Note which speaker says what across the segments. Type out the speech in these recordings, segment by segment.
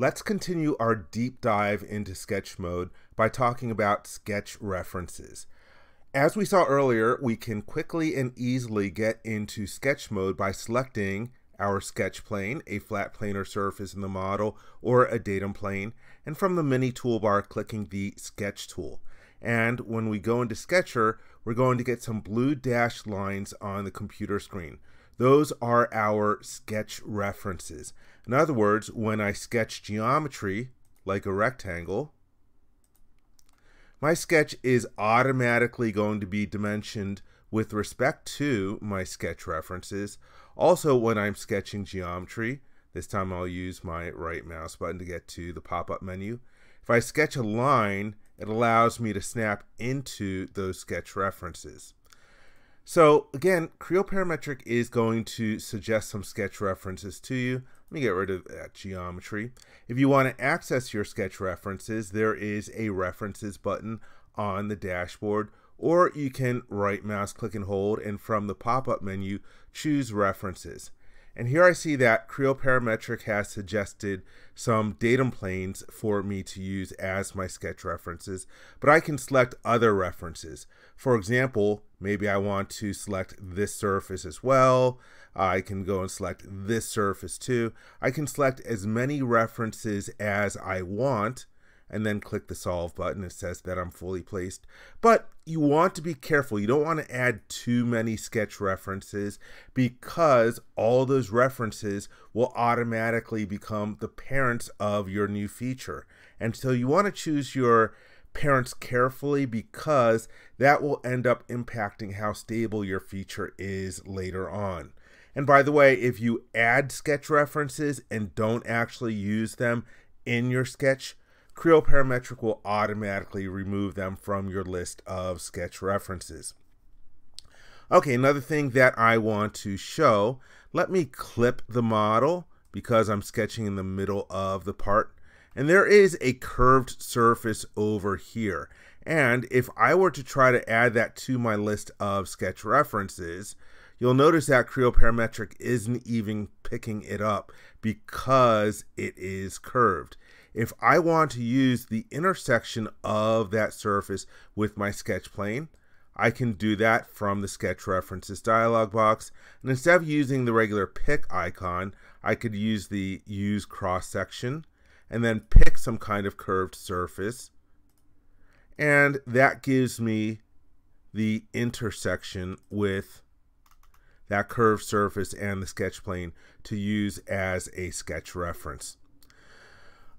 Speaker 1: Let's continue our deep dive into sketch mode by talking about sketch references. As we saw earlier, we can quickly and easily get into sketch mode by selecting our sketch plane, a flat planar surface in the model, or a datum plane, and from the mini toolbar clicking the sketch tool. And when we go into Sketcher, we're going to get some blue dashed lines on the computer screen. Those are our sketch references. In other words, when I sketch geometry, like a rectangle, my sketch is automatically going to be dimensioned with respect to my sketch references. Also, when I'm sketching geometry, this time I'll use my right mouse button to get to the pop-up menu. If I sketch a line, it allows me to snap into those sketch references. So again, Creo Parametric is going to suggest some sketch references to you. Let me get rid of that geometry. If you want to access your sketch references, there is a references button on the dashboard, or you can right mouse click and hold and from the pop-up menu, choose references. And here I see that Creo Parametric has suggested some datum planes for me to use as my sketch references, but I can select other references. For example, maybe I want to select this surface as well. I can go and select this surface too. I can select as many references as I want and then click the solve button. It says that I'm fully placed. But you want to be careful. You don't want to add too many sketch references because all those references will automatically become the parents of your new feature. And so you want to choose your parents carefully because that will end up impacting how stable your feature is later on. And by the way, if you add sketch references and don't actually use them in your sketch, Creo Parametric will automatically remove them from your list of sketch references. Okay, another thing that I want to show, let me clip the model because I'm sketching in the middle of the part. And there is a curved surface over here. And if I were to try to add that to my list of sketch references, you'll notice that Creo Parametric isn't even picking it up because it is curved. If I want to use the intersection of that surface with my sketch plane, I can do that from the sketch references dialog box. And instead of using the regular pick icon, I could use the use cross section and then pick some kind of curved surface. And that gives me the intersection with that curved surface and the sketch plane to use as a sketch reference.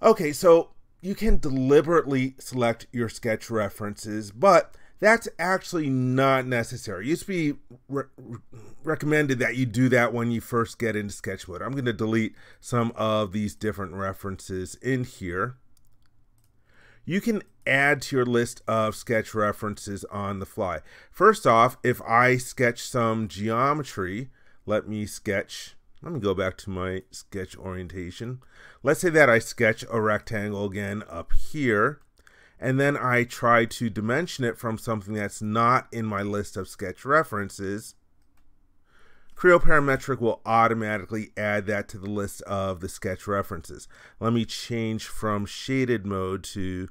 Speaker 1: Okay, so you can deliberately select your sketch references, but that's actually not necessary. It used to be re recommended that you do that when you first get into sketch mode. I'm going to delete some of these different references in here. You can add to your list of sketch references on the fly. First off, if I sketch some geometry, let me sketch let me go back to my sketch orientation. Let's say that I sketch a rectangle again up here, and then I try to dimension it from something that's not in my list of sketch references. Creo Parametric will automatically add that to the list of the sketch references. Let me change from shaded mode to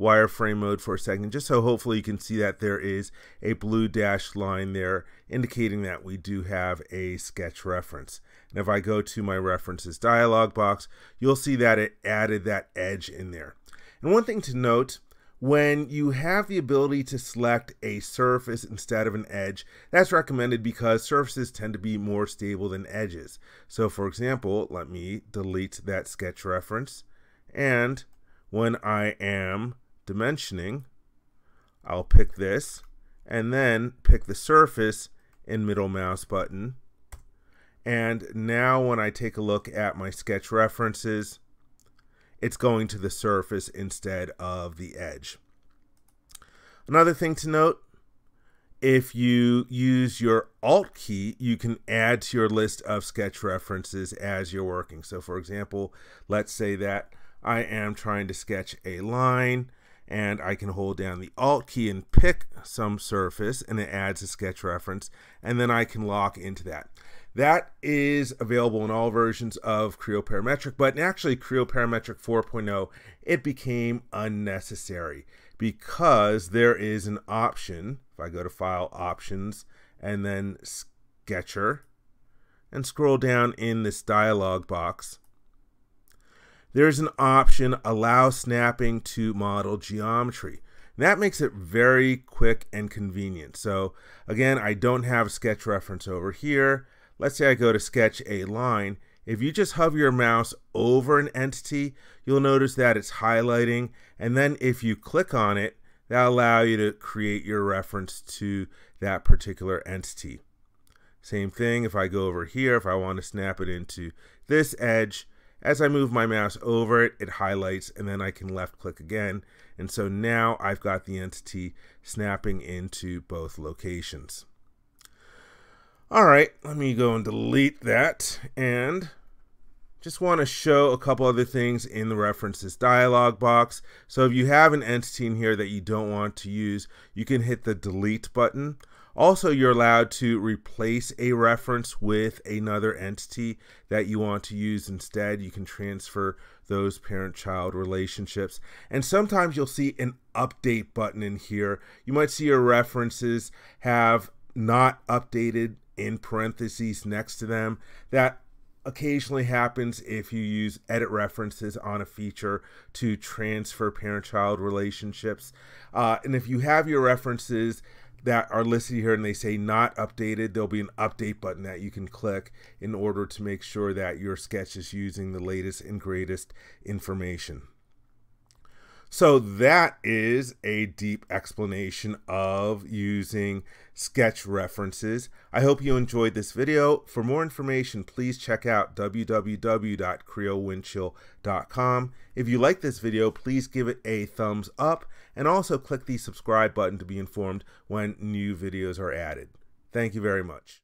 Speaker 1: wireframe mode for a second, just so hopefully you can see that there is a blue dashed line there indicating that we do have a sketch reference. And if I go to my references dialog box, you'll see that it added that edge in there. And one thing to note, when you have the ability to select a surface instead of an edge, that's recommended because surfaces tend to be more stable than edges. So for example, let me delete that sketch reference. And when I am dimensioning, I'll pick this and then pick the surface in middle mouse button. And now when I take a look at my sketch references, it's going to the surface instead of the edge. Another thing to note, if you use your Alt key, you can add to your list of sketch references as you're working. So for example, let's say that I am trying to sketch a line and I can hold down the Alt key and pick some surface and it adds a sketch reference and then I can lock into that. That is available in all versions of Creo Parametric, but actually Creo Parametric 4.0, it became unnecessary because there is an option. If I go to File Options and then Sketcher and scroll down in this dialog box, there's an option Allow Snapping to Model Geometry. that makes it very quick and convenient. So again, I don't have a sketch reference over here. Let's say I go to sketch a line. If you just hover your mouse over an entity, you'll notice that it's highlighting. And then if you click on it, that'll allow you to create your reference to that particular entity. Same thing if I go over here, if I want to snap it into this edge, as I move my mouse over it, it highlights and then I can left click again. And so now I've got the entity snapping into both locations. All right, let me go and delete that and just want to show a couple other things in the references dialog box. So if you have an entity in here that you don't want to use, you can hit the delete button. Also, you're allowed to replace a reference with another entity that you want to use instead. You can transfer those parent-child relationships. And sometimes you'll see an update button in here. You might see your references have not updated in parentheses next to them. That occasionally happens if you use edit references on a feature to transfer parent child relationships. Uh, and if you have your references that are listed here and they say not updated, there'll be an update button that you can click in order to make sure that your sketch is using the latest and greatest information. So that is a deep explanation of using sketch references. I hope you enjoyed this video. For more information, please check out www.creowindchill.com. If you like this video, please give it a thumbs up and also click the subscribe button to be informed when new videos are added. Thank you very much.